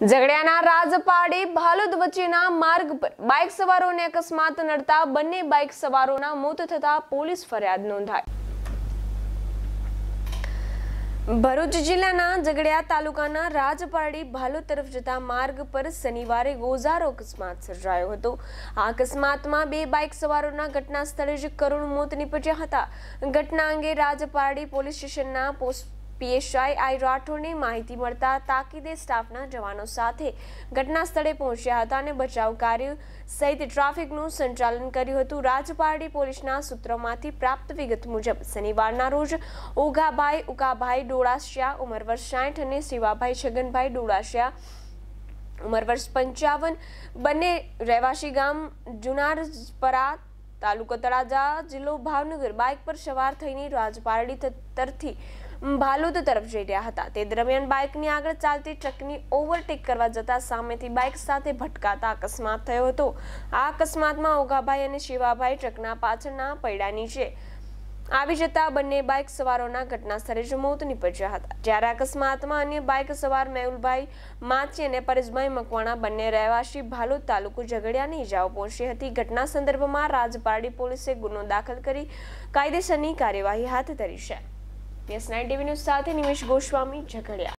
ઝઘડિયાના રાજપાડી ભાલુદ વચ્ચેના માર્ગ પર બાઇક સવારોને અકસ્માત નડતા બંને બાઇક સવારોના મોત થતા પોલીસ ફરિયાદ નોંધાઈ. ભરૂચ જિલ્લાના ઝઘડિયા તાલુકાના રાજપાડી ભાલુ તરફ જતા માર્ગ પર શનિવારે ગોઝારો અકસ્માત સર્જાયો હતો. આ અકસ્માતમાં બે બાઇક સવારોના ઘટના સ્થળે જ કરુણ મોત નીપજ્યા હતા. ઘટના અંગે રાજપાડી પોલીસ સ્ટેશનના પોસ્ટ પીએસઆઈ આઈ રાઠોડને માહિતી મળતા તાકીદે સ્ટાફના જવાનો સાથે ઘટના સ્થળે પહોંચ્યા હતા અને બચાવ કાર્ય સહિત ટ્રાફિકનું સંચાલન કર્યું હતું. રાજપારડી પોલીસના સૂત્રોમાંથી પ્રાપ્ત વિગત મુજબ, શનિવારના રોજ ઓઘાભાઈ ઉકાભાઈ ડોળાશિયા ઉંમર વર્ષ સાઠ અને શિવાભાઈ છગનભાઈ ડોળાશિયા ઉંમર વર્ષ પંચાવન, બંને રહેવાસી ગામ જુનારપરા તાલુકો તળાજા જિલ્લો ભાવનગર બાઇક પર સવાર થઈને રાજપારડી તરફથી ભાલુદ તરફ જઈ રહ્યા હતા. તે દરમિયાન બાઇકની આગળ ચાલતી ટ્રકની ઓવરટેક કરવા જતા સામેથી બાઇક સાથે ભટકાતા અકસ્માત થયો હતો. આ અકસ્માતમાં ઓઘાભાઈ અને શિવાભાઈ ટ્રકના પાછળના પૈડા નીચે આવી જતા બંને બાઇક સવારોના ઘટના સ્થળે જ મોત નીપજ્યા હતા. જ્યારે અકસ્માતમાં અન્ય બાઇક સવાર મેહુલભાઈ માચી અને પરેશભાઈ મકવાણા બંને રહેવાસી ભાલોદ તાલુકો ઝઘડિયાની ઇજાઓ પહોંચી હતી. ઘટના સંદર્ભમાં રાજપારડી પોલીસે ગુનો દાખલ કરી કાયદેસરની કાર્યવાહી હાથ ધરી છે. યસ નાઇન સાથે નિમેશ ગોસ્વામી ઝઘડિયા.